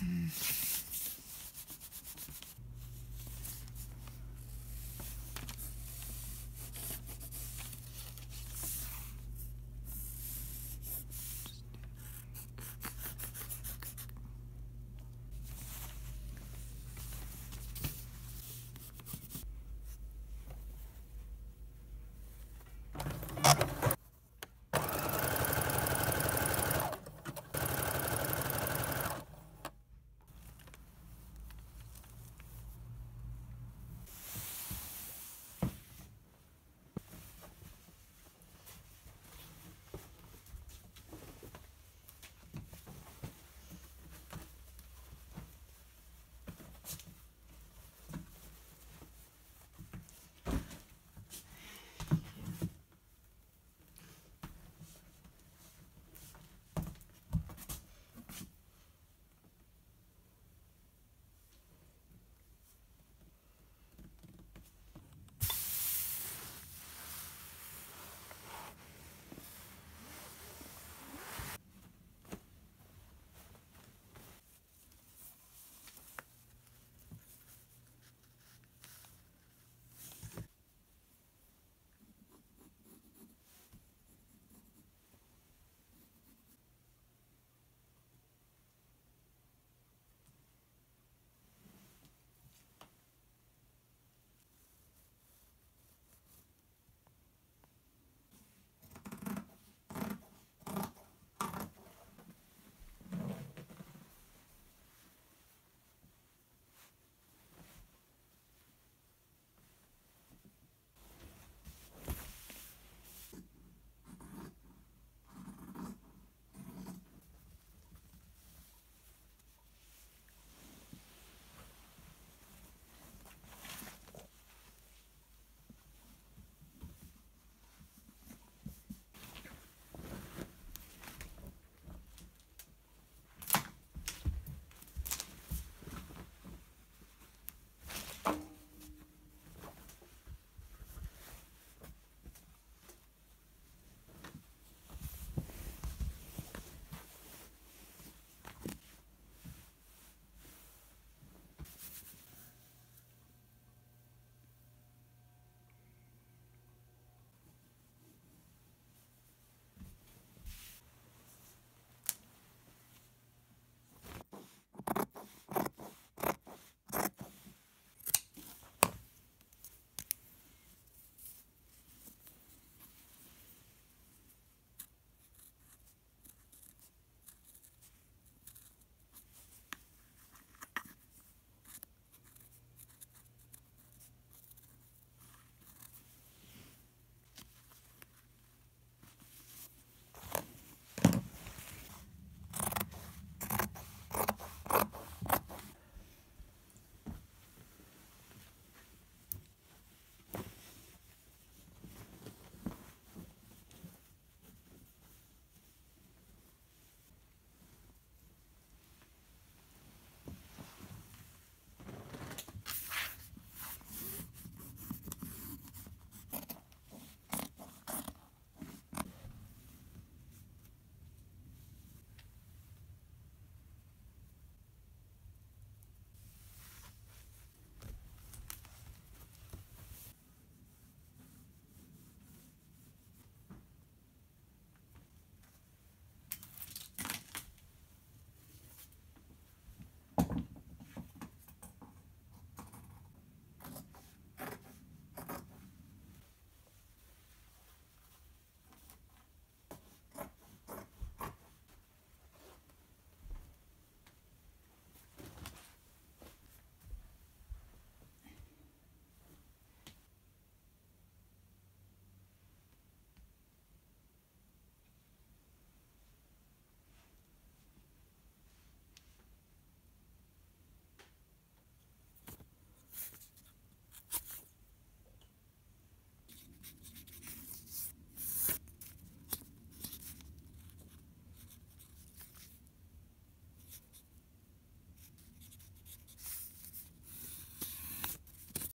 Mm.